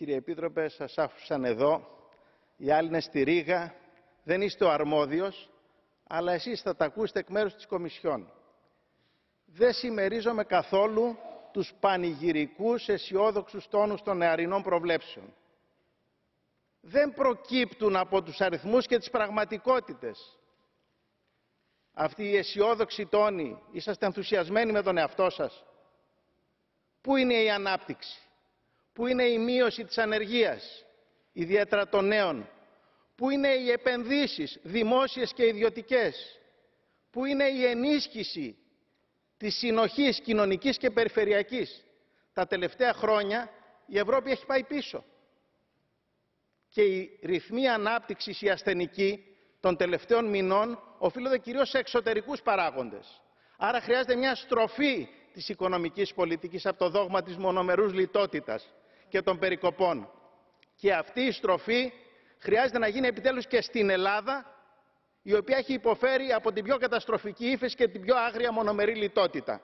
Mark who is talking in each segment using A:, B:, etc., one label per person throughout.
A: Κύριε Επίτροπε, σας άφησαν εδώ, οι άλλοι είναι στη Ρήγα, δεν είστε ο αρμόδιος, αλλά εσείς θα τα ακούσετε εκ μέρους της Κομισιόν. Δεν συμμερίζομαι καθόλου τους πανηγυρικούς αισιόδοξους τόνους των νεαρινών προβλέψεων. Δεν προκύπτουν από τους αριθμούς και τις πραγματικότητες. Αυτοί οι αισιόδοξοι τόνοι, είσαστε ενθουσιασμένοι με τον εαυτό σας. Πού είναι η ανάπτυξη, πού είναι η μείωση της ανεργίας, ιδιαίτερα των νέων, πού είναι οι επενδύσεις δημόσιες και ιδιωτικές, πού είναι η ενίσχυση της συνοχής κοινωνικής και περιφερειακής. Τα τελευταία χρόνια η Ευρώπη έχει πάει πίσω. Και η ρυθμή ανάπτυξης η ασθενική των τελευταίων μηνών οφείλονται κυρίως σε εξωτερικούς παράγοντες. Άρα χρειάζεται μια στροφή της οικονομικής πολιτικής από το δόγμα της μονομερούς λιτότητας και των περικοπών. Και αυτή η στροφή χρειάζεται να γίνει επιτέλους και στην Ελλάδα, η οποία έχει υποφέρει από την πιο καταστροφική ύφεση και την πιο άγρια μονομερή λιτότητα.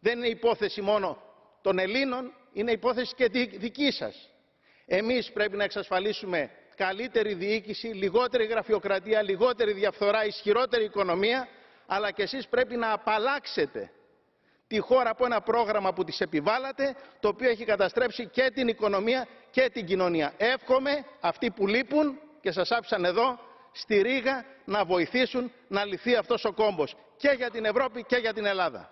A: Δεν είναι υπόθεση μόνο των Ελλήνων, είναι υπόθεση και δική σας. Εμείς πρέπει να εξασφαλίσουμε καλύτερη διοίκηση, λιγότερη γραφειοκρατία, λιγότερη διαφθορά, ισχυρότερη οικονομία, αλλά και εσείς πρέπει να απαλλάξετε τη χώρα από ένα πρόγραμμα που της επιβάλλατε, το οποίο έχει καταστρέψει και την οικονομία και την κοινωνία. Εύχομαι αυτοί που λείπουν και σας άφησαν εδώ, στη Ρήγα, να βοηθήσουν να λυθεί αυτός ο κόμπος και για την Ευρώπη και για την Ελλάδα.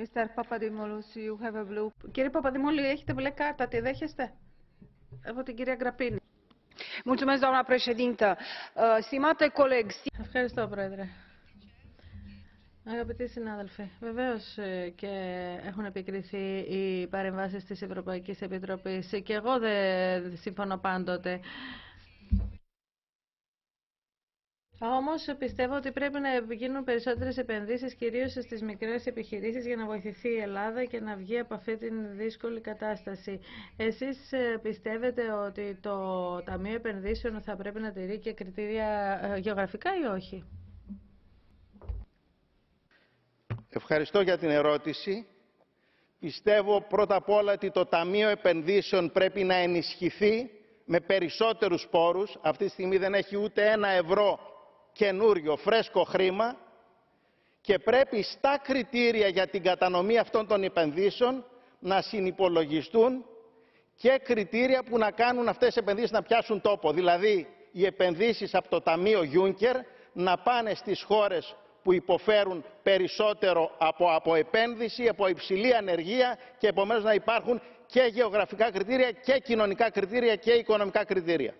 B: Mr. Papadimoulis, you have a blue... Κύριε Παπαδημούλη, έχετε μπλε κάρτα, τη δέχεστε; Από την κυρία Γκραπίνη.
C: Mulțumesc, doamna președintă. Uh, Stimate coleg,
B: Ευχαριστώ, Πρόεδρε. Αγαπητοί συνάδελφοι, βεβαίως και έχουν επικριθεί οι παρεμβάσεις της Ευρωπαϊκής Επιτροπής και εγώ δεν συμφωνώ πάντοτε. Όμως πιστεύω ότι πρέπει να γίνουν περισσότερες επενδύσεις κυρίως στις μικρές επιχειρήσεις για να βοηθηθεί η Ελλάδα και να βγει από αυτή την δύσκολη κατάσταση. Εσείς πιστεύετε ότι το Ταμείο Επενδύσεων θα πρέπει να τηρεί και κριτήρια ε, γεωγραφικά ή όχι;
A: Ευχαριστώ για την ερώτηση. Πιστεύω πρώτα απ' όλα ότι το Ταμείο Επενδύσεων πρέπει να ενισχυθεί με περισσότερους πόρους. Αυτή τη στιγμή δεν έχει ούτε ένα ευρώ καινούριο φρέσκο χρήμα και πρέπει στα κριτήρια για την κατανομή αυτών των επενδύσεων να συνυπολογιστούν και κριτήρια που να κάνουν αυτές τις επενδύσεις να πιάσουν τόπο. Δηλαδή οι επενδύσεις από το Ταμείο Juncker να πάνε στις χώρες που υποφέρουν περισσότερο από, από επένδυση, από υψηλή ανεργία και επομένως να υπάρχουν και γεωγραφικά κριτήρια και κοινωνικά κριτήρια και οικονομικά κριτήρια.